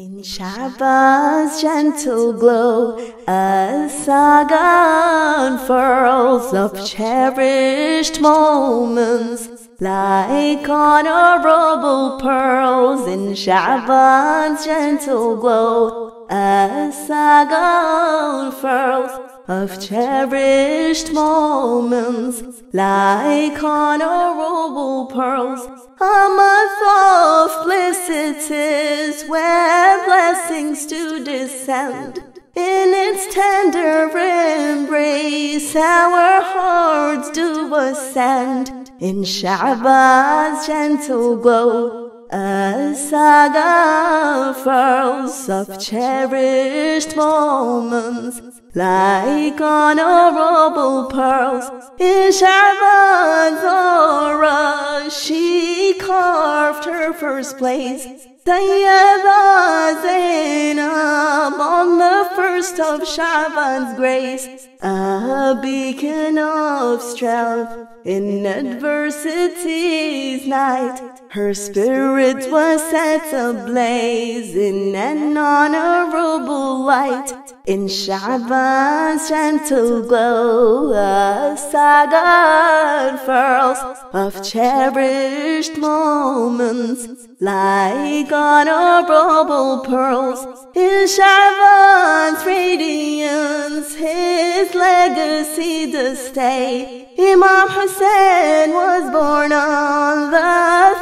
In Sha'ban's gentle glow, a saga unfurls of cherished moments, like honorable pearls in Sha'ban's gentle glow. A saga unfurls of cherished moments, like honorable pearls. A month of bliss it is where blessings do descend. In its tender embrace, our hearts do ascend. In Sha'ban's gentle glow, a saga furls of cherished moments, like honorable pearls. In Sha'ban's aura, she carved her first place. Sayyida Zaynab on the first of Shaban's grace, a beacon of strength in adversity's night. Her spirit was set ablaze in an honorable light. In Shaban's gentle glow, a saga unfurls of cherished moments, like honorable pearls. In Shaban's radiance, his legacy to stay. Imam Hussain was born on the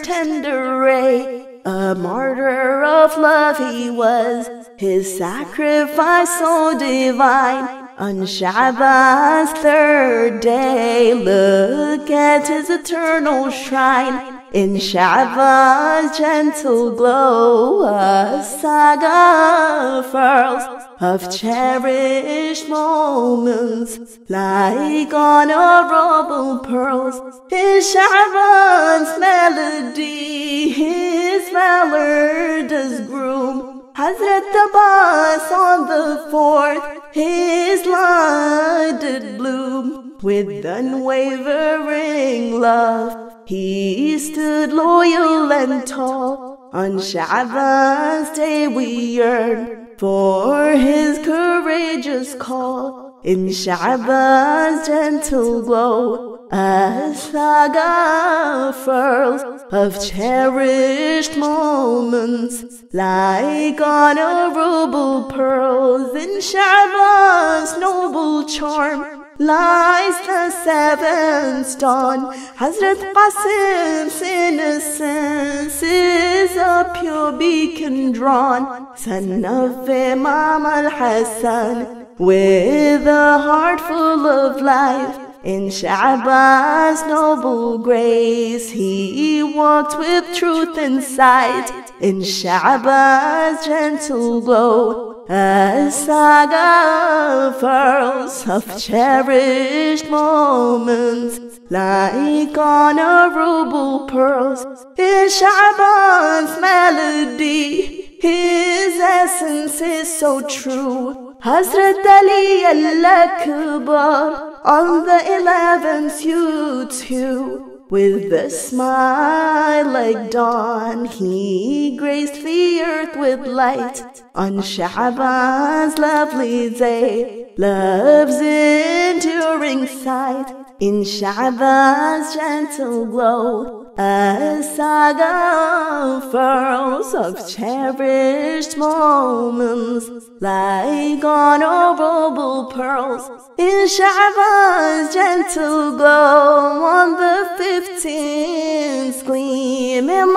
tender ray. A martyr of love he was, his sacrifice so divine. On Sha'ban's third day, look at his eternal shrine. In Sha'ban's gentle glow, a saga furls of cherished moments, like honorable pearls. In Sha'ban's melody, his valor does groom. Hazrat Abbas on the fourth, his light did bloom with unwavering love. He stood loyal and tall. On Sha'ban's day we yearn for his courageous call. In Sha'ban's gentle glow, a saga furls of cherished moments, like honorable pearls in Sha'ban's noble charm lies the seventh dawn. Hazrat Qasim's innocence is a pure beacon drawn. Son of Imam al-Hasan, with a heart full of life. In Sha'ban's noble grace, he walked with truth and sight. In Sha'ban's gentle glow, a saga furls of cherished moments, like honorable pearls. In Sha'ban's melody, his essence is so true. Hazrat Ali al-Akbar on the eleventh you too. With a smile like dawn, he graced the earth with light. On Sha'ban's lovely day, love's enduring sight. In Sha'ban's gentle glow, a saga unfurls of cherished moments, like honorable pearls. In Sha'ban's gentle glow, on the fifteenth gleam, Imam Muhammad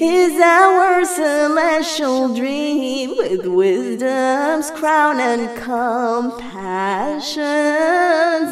is our celestial dream, with wisdom's crown and compassion's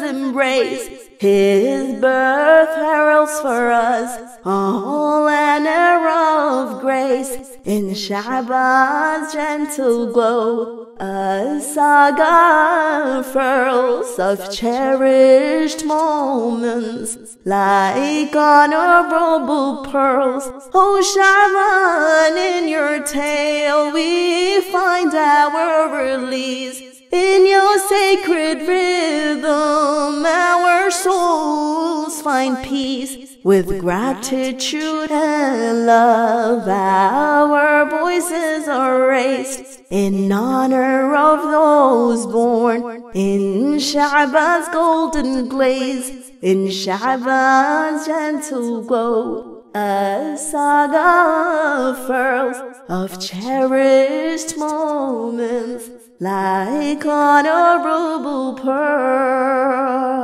embrace. His birth heralds for us all an era of grace. In Sha'ban's gentle glow, a saga furls of cherished moments, like honorable pearls. Oh, Sha'ban, in your tale we find our release. In your sacred rhythm, our souls find peace. with gratitude and love, our voices are raised in honor of those born in Sha'ban's golden glaze, in Sha'ban's gentle glow. A saga of pearls, of cherished moments, like honorable pearls.